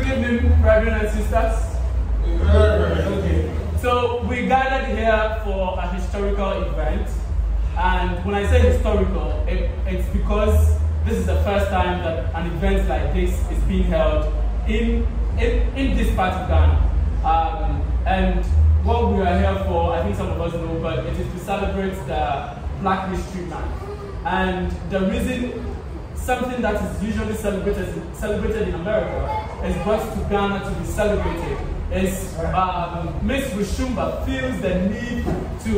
Good evening, brethren and sisters. Okay. So we gathered here for a historical event. And when I say historical, it, it's because this is the first time that an event like this is being held in, in, in this part of Ghana. Um, and what we are here for, I think some of us know, but it is to celebrate the Black History Month. And the reason something that is usually celebrated, celebrated in America is brought to Ghana to be celebrated is um, Miss Roshumba feels the need to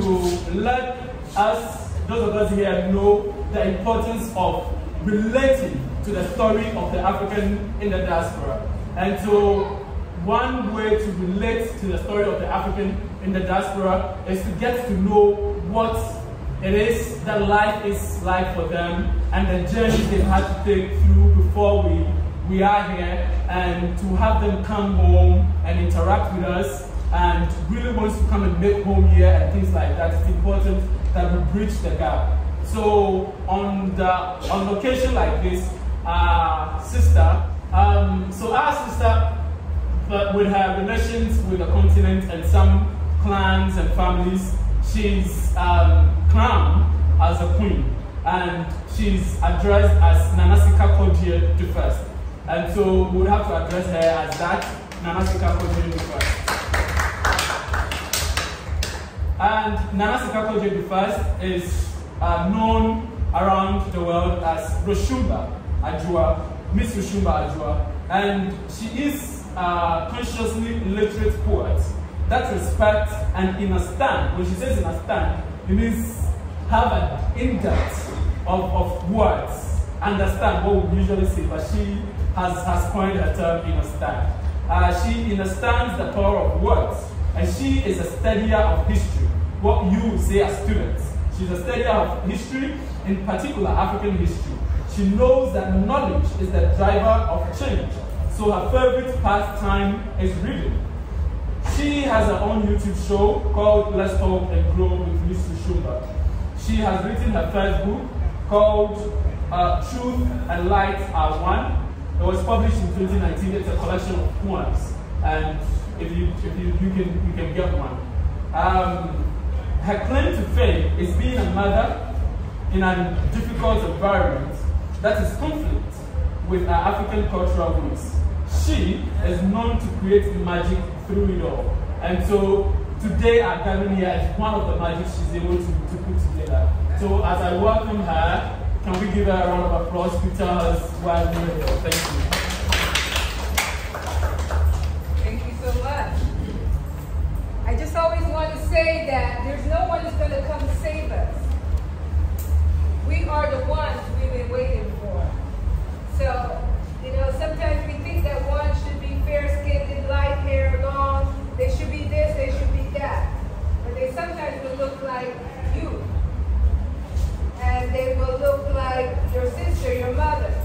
let us, those of us here, know the importance of relating to the story of the African in the diaspora. And so one way to relate to the story of the African in the diaspora is to get to know what it is that life is like for them and the journey they've had to take through before we, we are here and to have them come home and interact with us and really wants to come and make home here and things like that. It's important that we bridge the gap. So on the on occasion like this, our sister, um, so our sister, but with her relations with the continent and some clans and families, she's um, crowned as a queen and she's addressed as Nanasika Kodje the first. And so we would have to address her as that Nanasika Kodje the first. And Nanasika Kodje the first is uh, known around the world as Roshumba Adwoa, Miss Roshumba Adwoa. And she is a consciously literate poet that respects and stand. When she says in a stand, it means have an in-depth of, of words, understand what we usually say, but she has, has coined her term in a stand. Uh, she understands the power of words, and she is a studier of history, what you say as students. She's a studier of history, in particular African history. She knows that knowledge is the driver of change, so her favorite pastime is reading. She has her own YouTube show called Let's Talk and Grow with Miss Roshumba. She has written her first book called uh, Truth and Light Are One. It was published in 2019. It's a collection of poems, and if you if you, you can you can get one. Um, her claim to fame is being a mother in a difficult environment that is conflict with her African cultural roots. She is known to create magic through it all. And so today our gathering here is one of the magic she's able to. So as I welcome her, can we give her a round of applause us why we're here? Thank you. Thank you so much. I just always want to say that there's no one who's going to come save us. We are the ones we've been waiting for. So, you know, sometimes we think that one should be fair-skinned, and light hair, long. They should be this, they should be that. But they sometimes will look like your mother.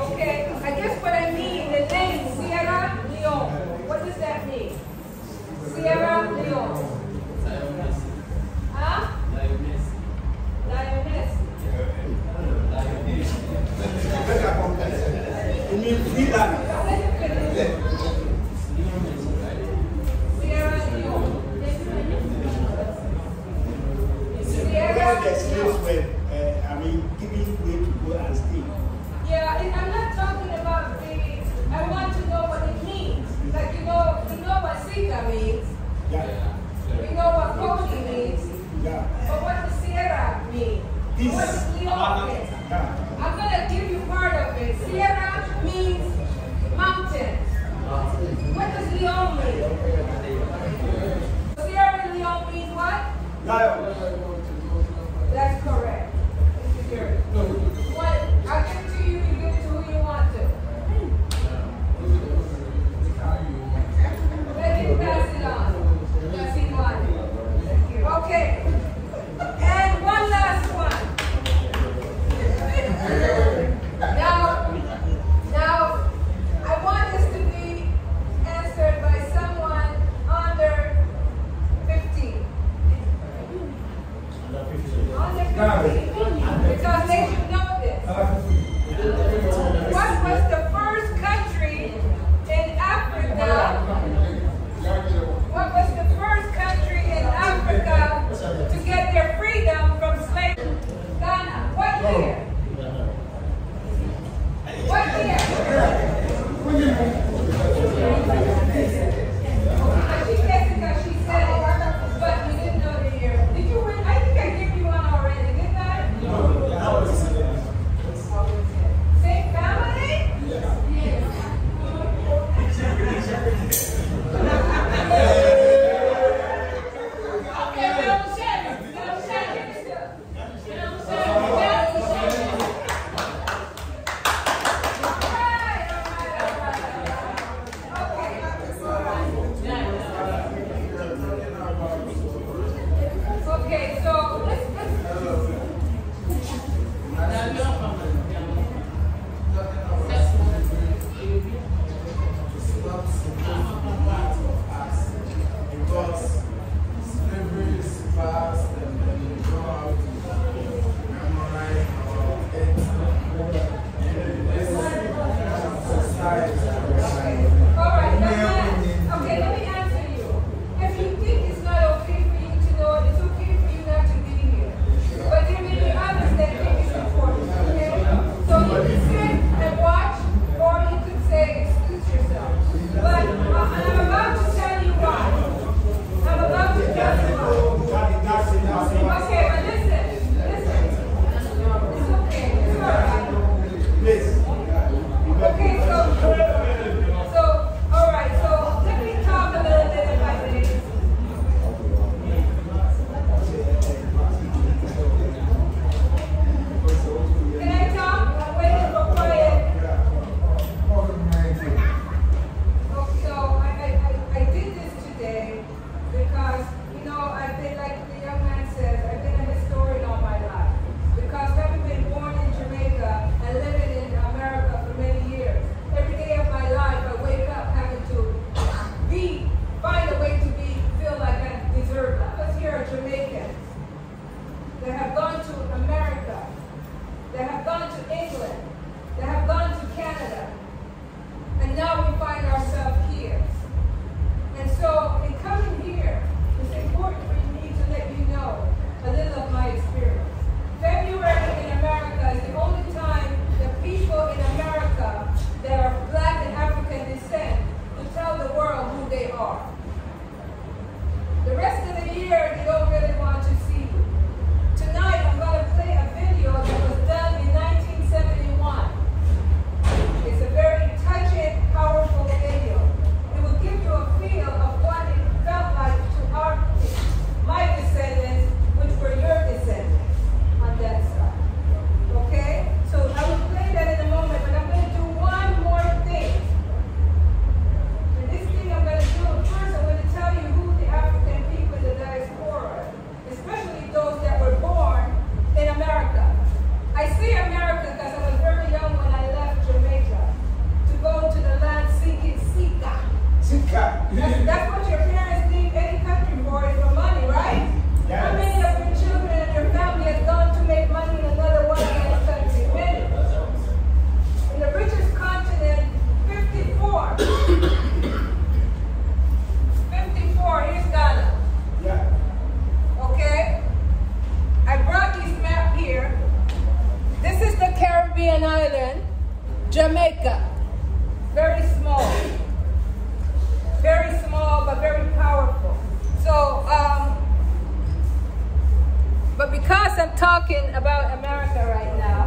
Okay, I guess what I mean, the name Sierra Leone. What does that mean? Sierra Leone. Talking about America right now.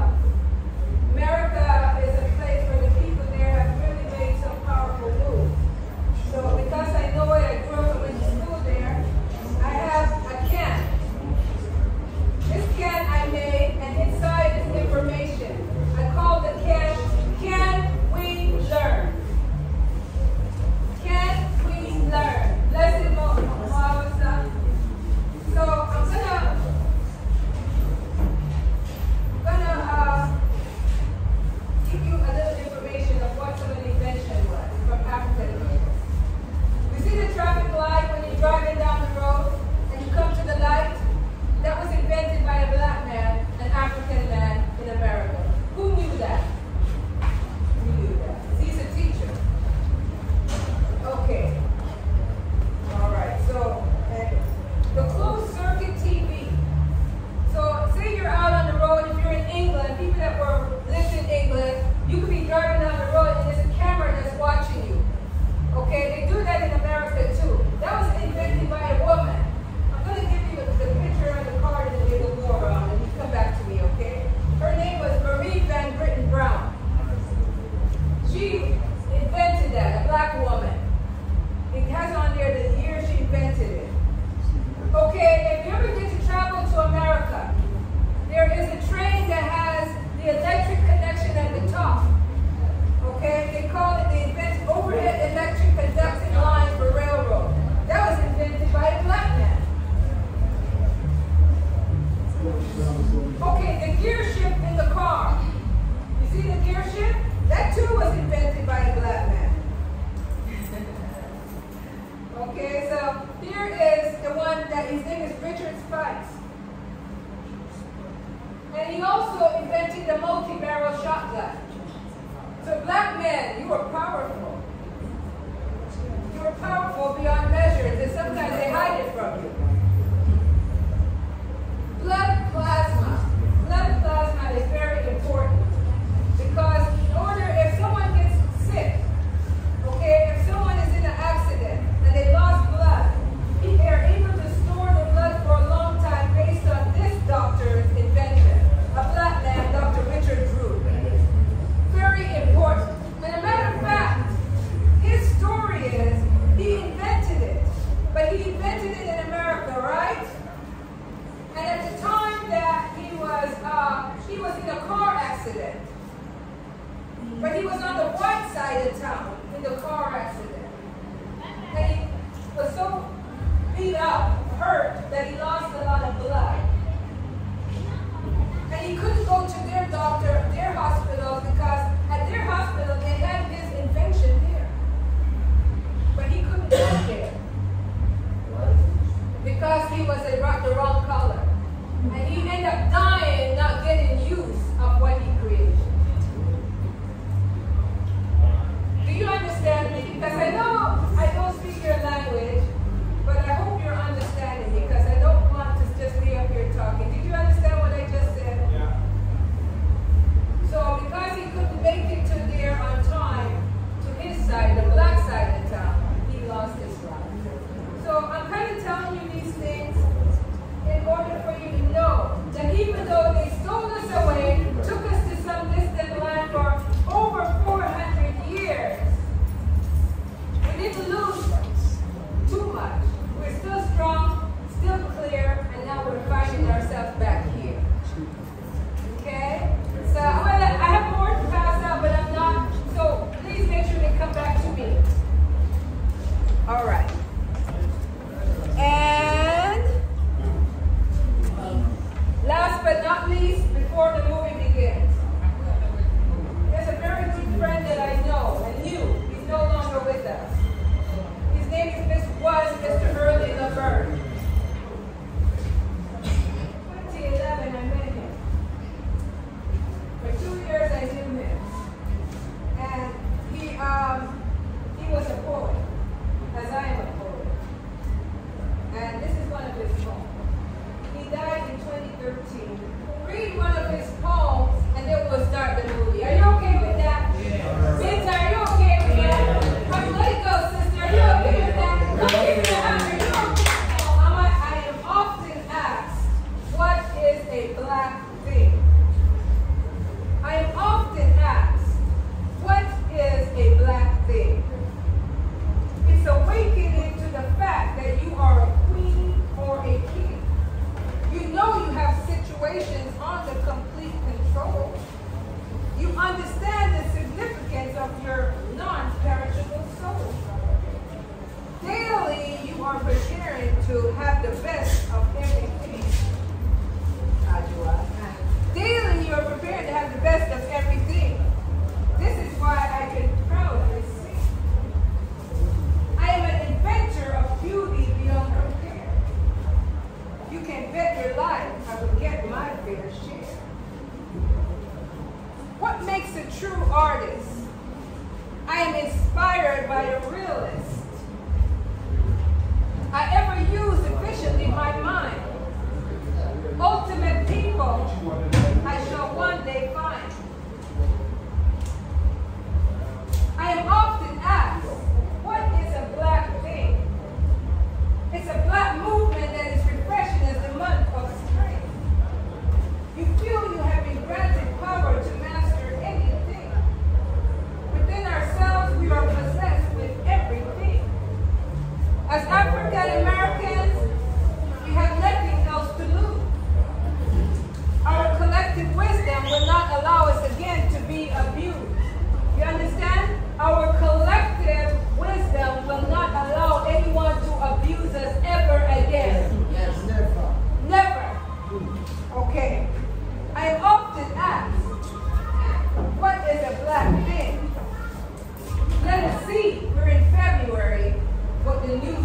Okay. I am often asked, what is a black thing? Let us see, we're in February, what the news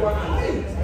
Ai.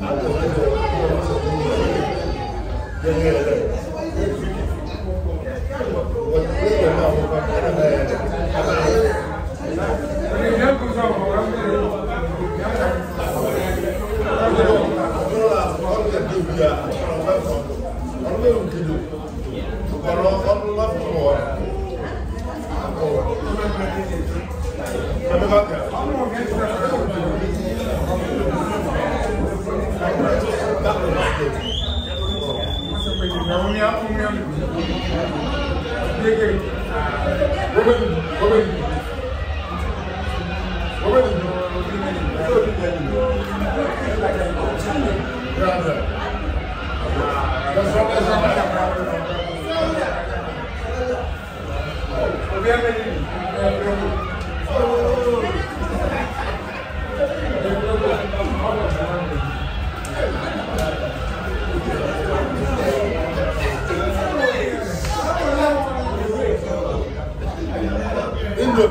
あとはね được